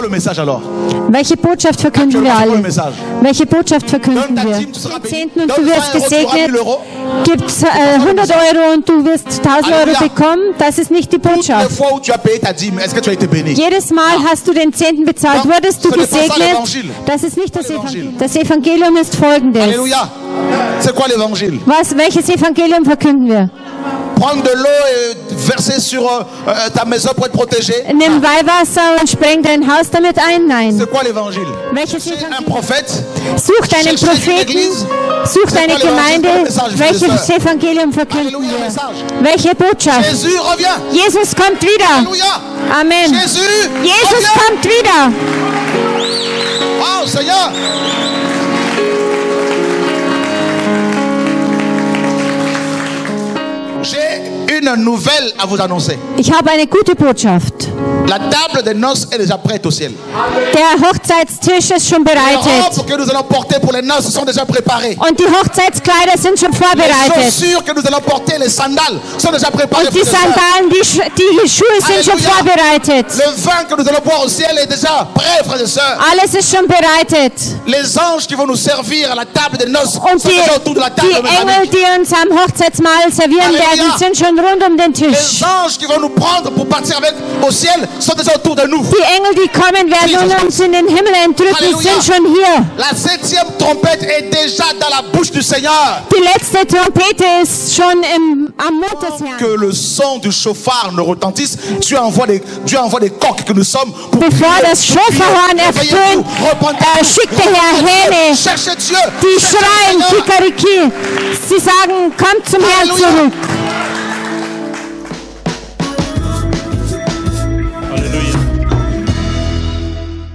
quoi le message alors Welche Botschaft verkünden wir alle? Welche Botschaft verkünden wir? béni. Zehnten und du 20 wirst Euro, tu auras 1000 gesegnet. Gib äh, 100 Euro und du wirst 1000 Euro bekommen. Das ist nicht die Botschaft. Jedes Mal hast du den Zehnten bezahlt, wurdest du gesegnet. Das ist nicht das. Evangelium. Das Evangelium ist folgendes. Was, welches Evangelium verkünden wir? Prendre de l'eau et verser sur euh, euh, ta maison pour être protégé. Nimm Weihwasser und spreng dein Haus damit ein? Nein. C'est quoi l'évangile Welches C'est un Evangelium? prophète. Such deinen Cherchez une Propheten, église. such C'est deine l'évangile? Gemeinde. Message, frères et Welches sœurs? Evangelium verkünden Alléluia, wir? message. Welche Botschaft? Jésus revient. Jesus kommt wieder. Alléluia. Amen. Jésus Jesus revient. kommt wieder. Oh Seigneur. Une nouvelle à vous annoncer. Ich habe eine gute Botschaft. La table des noces est déjà prête au ciel. Der Hochzeitstisch ist schon Les bereitet. robes que nous allons porter pour les noces sont déjà préparées. Und die Hochzeitskleider sind schon Les vorbereitet. chaussures que nous allons porter, les sandales, sont déjà préparées. Und die. Sandalen, die, die Schuhe sind schon vorbereitet. Le vin que nous allons boire au ciel est déjà prêt, frères et sœurs. Alles ist schon bereitet. Les anges qui vont nous servir à la table des noces Und sont die, déjà autour de la table. die Engel, die uns am Hochzeitsmahl servieren Alléluia. werden, sind schon rund um den Les Tisch. anges qui vont nous prendre pour partir avec au ciel Die Engel, die kommen werden und uns in den Himmel entrücken, sind schon hier. Die letzte Trompete ist schon im, am Mund des Herrn. Que le son du chauffard ne retentisse, Dieu envoie des, Dieu envoie des coqs que nous sommes pour Bevor das Réveillez-vous, ertönt, äh, schickt der Herr Hähne, die schreien. Kikariki. Sie sagen, kommt zum Herrn zurück.